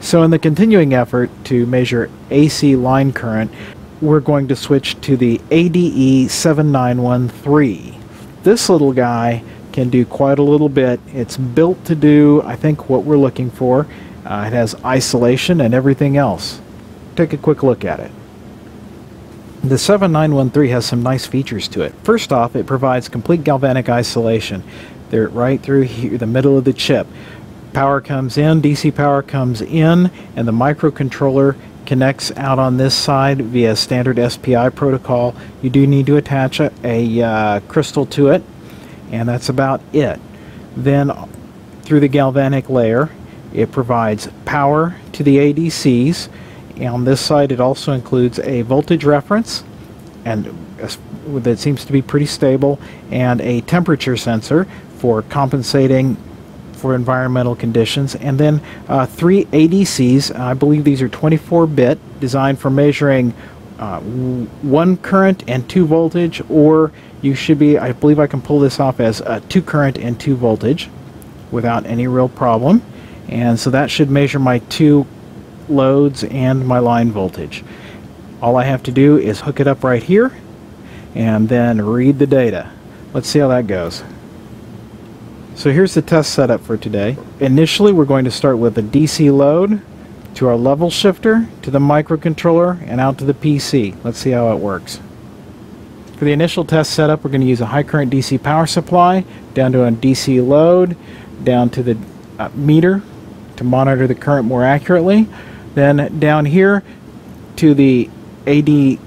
So in the continuing effort to measure AC line current, we're going to switch to the ADE 7913. This little guy can do quite a little bit. It's built to do, I think, what we're looking for. Uh, it has isolation and everything else. Take a quick look at it. The 7913 has some nice features to it. First off, it provides complete galvanic isolation. They're right through here, the middle of the chip. Power comes in, DC power comes in, and the microcontroller connects out on this side via standard SPI protocol. You do need to attach a, a uh, crystal to it, and that's about it. Then through the galvanic layer, it provides power to the ADCs. And On this side, it also includes a voltage reference, and that seems to be pretty stable, and a temperature sensor for compensating for environmental conditions, and then uh, three ADCs. I believe these are 24-bit, designed for measuring uh, one current and two voltage, or you should be, I believe I can pull this off as uh, two current and two voltage without any real problem. And so that should measure my two loads and my line voltage. All I have to do is hook it up right here and then read the data. Let's see how that goes. So here's the test setup for today. Initially we're going to start with a DC load to our level shifter, to the microcontroller, and out to the PC. Let's see how it works. For the initial test setup we're going to use a high current DC power supply down to a DC load, down to the uh, meter to monitor the current more accurately. Then down here to the ADE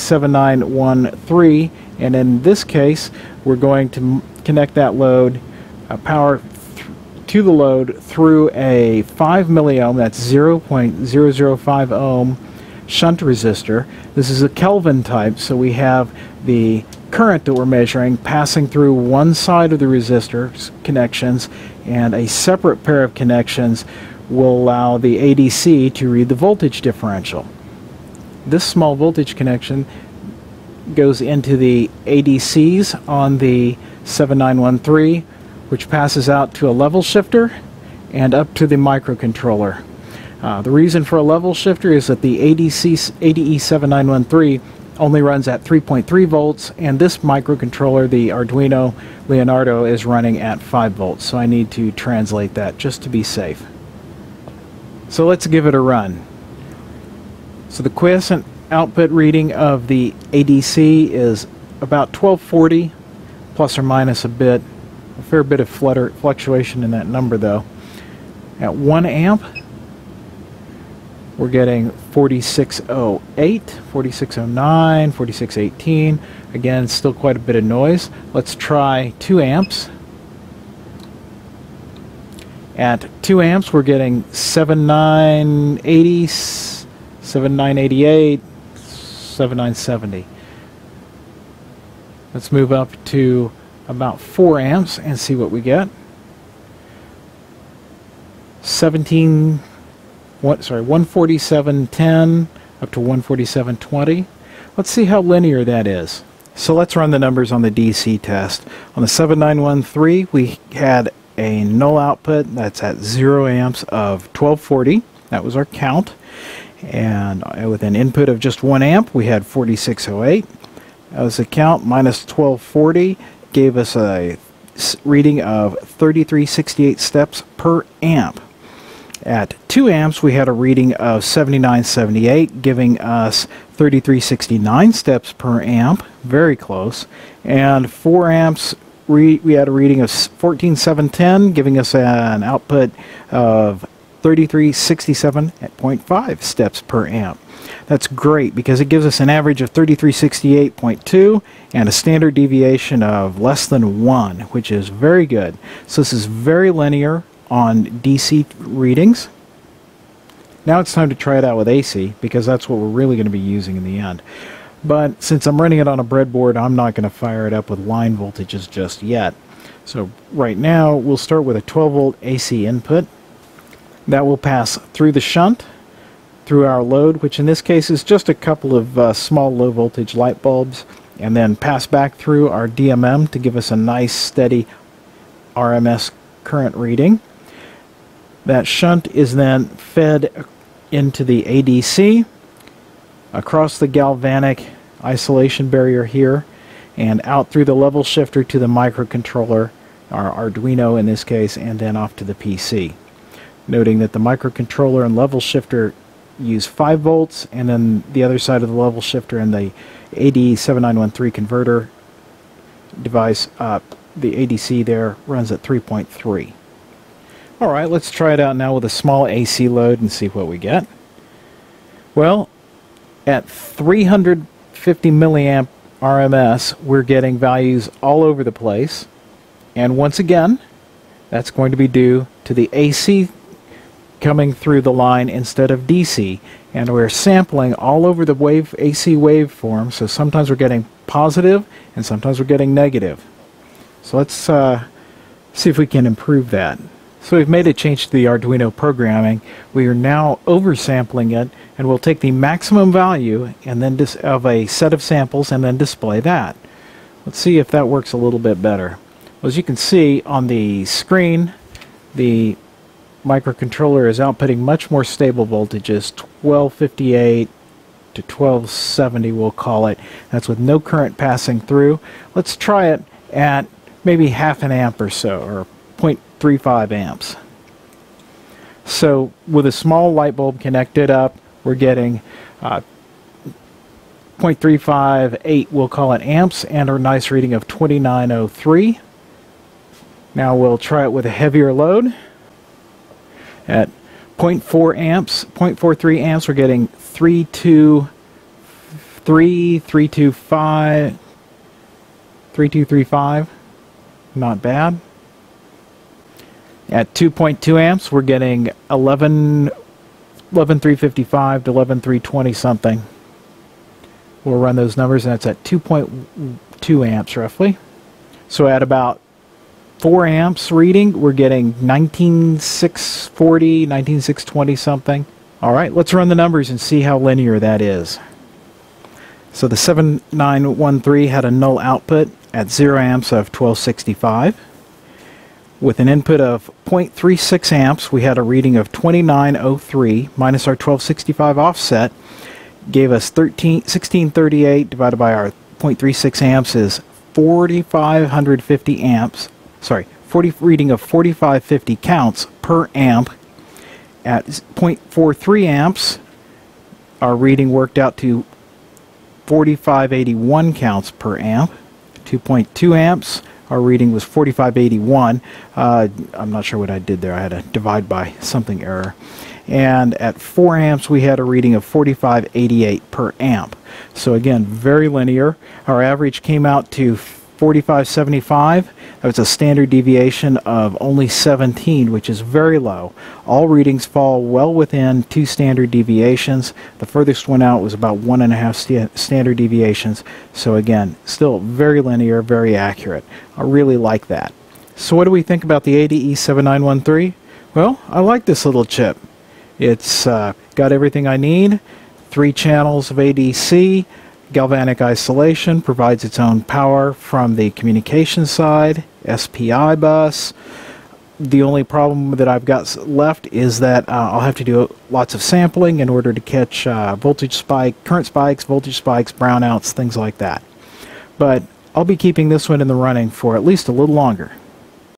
7913 and in this case we're going to connect that load uh, power to the load through a 5 milliohm, that's 0.005 ohm shunt resistor. This is a Kelvin type, so we have the current that we're measuring passing through one side of the resistor connections and a separate pair of connections will allow the ADC to read the voltage differential. This small voltage connection goes into the ADCs on the 7913 which passes out to a level shifter and up to the microcontroller. Uh, the reason for a level shifter is that the ADC, ADE7913 only runs at 3.3 volts and this microcontroller, the Arduino Leonardo, is running at 5 volts. So I need to translate that just to be safe. So let's give it a run. So the quiescent output reading of the ADC is about 1240 plus or minus a bit a fair bit of flutter, fluctuation in that number though. At 1 amp, we're getting 4608, 4609, 4618. Again, still quite a bit of noise. Let's try 2 amps. At 2 amps, we're getting 7980, 7988, 7970. Let's move up to about 4 amps and see what we get. 17 what sorry 147.10 up to 147.20 let's see how linear that is. So let's run the numbers on the DC test. On the 7913 we had a null output that's at 0 amps of 1240 that was our count. And uh, with an input of just 1 amp we had 4608 that was the count minus 1240 gave us a reading of 3368 steps per amp. At 2 amps, we had a reading of 7978, giving us 3369 steps per amp, very close. And 4 amps, we had a reading of 14710, giving us an output of 3367.5 steps per amp. That's great because it gives us an average of 3368.2 and a standard deviation of less than 1, which is very good. So this is very linear on DC readings. Now it's time to try it out with AC because that's what we're really going to be using in the end. But since I'm running it on a breadboard, I'm not going to fire it up with line voltages just yet. So right now, we'll start with a 12 volt AC input. That will pass through the shunt through our load, which in this case is just a couple of uh, small low voltage light bulbs, and then pass back through our DMM to give us a nice steady RMS current reading. That shunt is then fed into the ADC across the galvanic isolation barrier here and out through the level shifter to the microcontroller, our Arduino in this case, and then off to the PC. Noting that the microcontroller and level shifter use 5 volts and then the other side of the level shifter and the AD7913 converter device, uh, the ADC there runs at 3.3. Alright, let's try it out now with a small AC load and see what we get. Well, at 350 milliamp RMS, we're getting values all over the place. And once again, that's going to be due to the AC coming through the line instead of DC. And we're sampling all over the wave AC waveform, so sometimes we're getting positive and sometimes we're getting negative. So let's uh, see if we can improve that. So we've made a change to the Arduino programming. We are now oversampling it and we'll take the maximum value and then of a set of samples and then display that. Let's see if that works a little bit better. Well, as you can see on the screen, the microcontroller is outputting much more stable voltages, 1258 to 1270 we'll call it. That's with no current passing through. Let's try it at maybe half an amp or so, or 0.35 amps. So with a small light bulb connected up, we're getting uh, 0.358, we'll call it amps, and our nice reading of 2903. Now we'll try it with a heavier load. At 0.4 amps, 0.43 amps, we're getting 323, 325, 3235. Not bad. At 2.2 amps, we're getting 11, 11355 to 11320 something. We'll run those numbers, and that's at 2.2 amps roughly. So at about 4 amps reading, we're getting 19640, 19620 something. All right, let's run the numbers and see how linear that is. So the 7913 had a null output at 0 amps of 1265. With an input of 0.36 amps, we had a reading of 2903 minus our 1265 offset gave us 13, 1638 divided by our 0.36 amps is 4550 amps sorry 40 reading of 4550 counts per amp at 0.43 amps our reading worked out to 4581 counts per amp 2.2 amps our reading was 4581. Uh, I'm not sure what I did there. I had a divide by something error. And at 4 amps, we had a reading of 4588 per amp. So again, very linear. Our average came out to 4575. That was a standard deviation of only 17, which is very low. All readings fall well within two standard deviations. The furthest one out was about one and a half st standard deviations. So again, still very linear, very accurate. I really like that. So what do we think about the ADE 7913? Well, I like this little chip. It's uh, got everything I need. Three channels of ADC, Galvanic isolation provides its own power from the communication side, SPI bus. The only problem that I've got left is that uh, I'll have to do lots of sampling in order to catch uh, voltage spike, current spikes, voltage spikes, brownouts, things like that. But I'll be keeping this one in the running for at least a little longer.